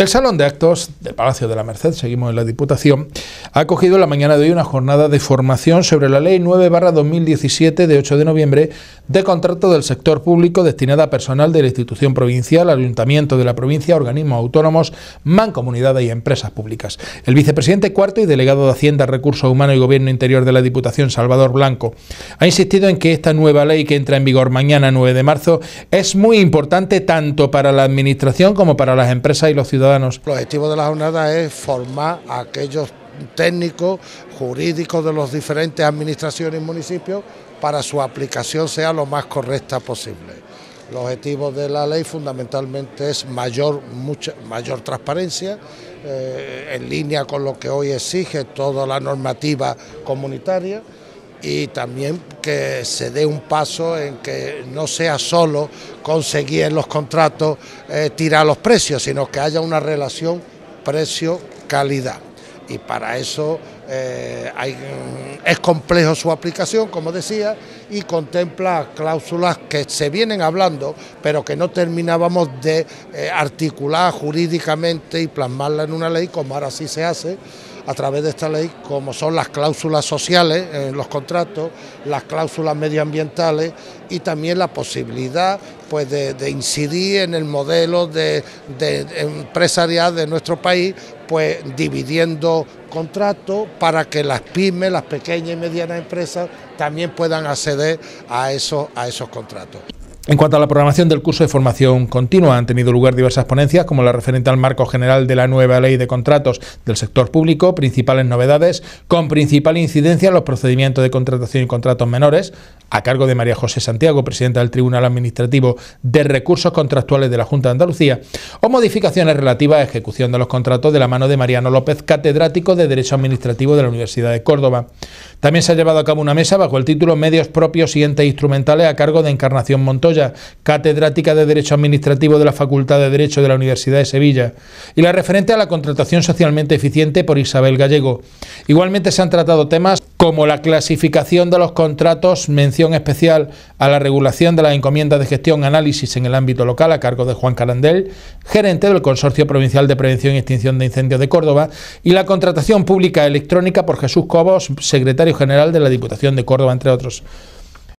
El Salón de Actos del Palacio de la Merced, seguimos en la Diputación, ha acogido la mañana de hoy una jornada de formación sobre la Ley 9-2017 de 8 de noviembre de contrato del sector público destinada a personal de la institución provincial, ayuntamiento de la provincia, organismos autónomos, mancomunidades y empresas públicas. El vicepresidente cuarto y delegado de Hacienda, Recursos Humanos y Gobierno Interior de la Diputación, Salvador Blanco, ha insistido en que esta nueva ley que entra en vigor mañana 9 de marzo es muy importante tanto para la Administración como para las empresas y los ciudadanos el objetivo de la jornada es formar a aquellos técnicos jurídicos de las diferentes administraciones y municipios para su aplicación sea lo más correcta posible. El objetivo de la ley fundamentalmente es mayor, mayor transparencia, eh, en línea con lo que hoy exige toda la normativa comunitaria y también que se dé un paso en que no sea solo conseguir los contratos eh, tirar los precios, sino que haya una relación precio-calidad. Y para eso eh, es complejo su aplicación, como decía, y contempla cláusulas que se vienen hablando, pero que no terminábamos de eh, articular jurídicamente y plasmarla en una ley, como ahora sí se hace a través de esta ley, como son las cláusulas sociales en los contratos, las cláusulas medioambientales y también la posibilidad pues, de, incidir en el modelo de, de empresarial de nuestro país, pues dividiendo contratos para que las pymes, las pequeñas y medianas empresas también puedan acceder a esos, a esos contratos. En cuanto a la programación del curso de formación continua, han tenido lugar diversas ponencias, como la referente al marco general de la nueva ley de contratos del sector público, principales novedades, con principal incidencia en los procedimientos de contratación y contratos menores, a cargo de María José Santiago, presidenta del Tribunal Administrativo de Recursos Contractuales de la Junta de Andalucía, o modificaciones relativas a ejecución de los contratos de la mano de Mariano López, catedrático de Derecho Administrativo de la Universidad de Córdoba. También se ha llevado a cabo una mesa bajo el título Medios propios y entes instrumentales a cargo de Encarnación Catedrática de Derecho Administrativo de la Facultad de Derecho de la Universidad de Sevilla, y la referente a la contratación socialmente eficiente por Isabel Gallego. Igualmente se han tratado temas como la clasificación de los contratos, mención especial a la regulación de las encomiendas de gestión análisis en el ámbito local a cargo de Juan Carandel, gerente del Consorcio Provincial de Prevención y Extinción de Incendios de Córdoba, y la contratación pública electrónica por Jesús Cobos, secretario general de la Diputación de Córdoba, entre otros.